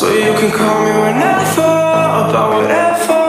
So you can call me whenever about whatever.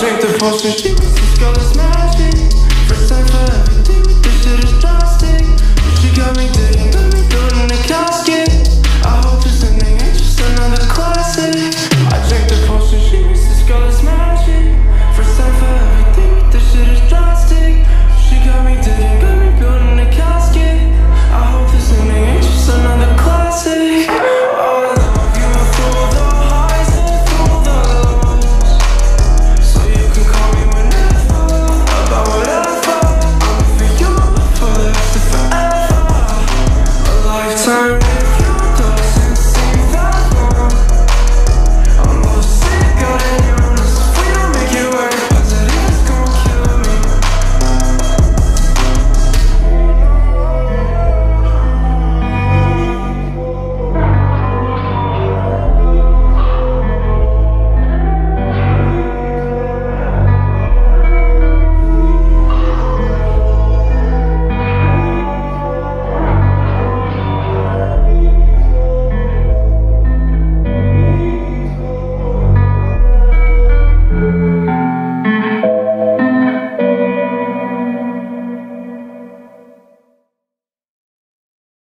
Take the potion. This girl is mad. time.